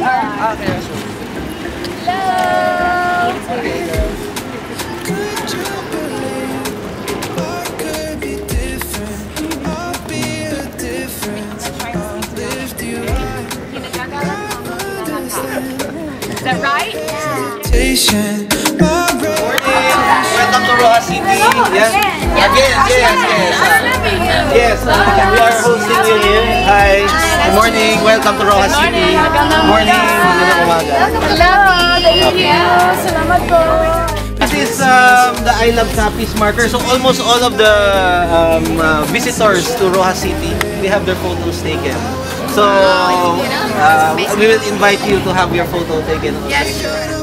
Alright. Okay, that's right. Is that right? Yeah. Welcome to Roa TV. Yes. Yes. yes, yes. Yes, we are hosting you here. Hi. Good morning. Welcome to Roxas City. Good morning. Magandang umaga. Hello, thank you. Salamat po. This is um, the I Love Capiz marker. So almost all of the um, uh, visitors to Roxas City, they have their photos taken. So uh, we will invite you to have your photo taken. Yes, sure.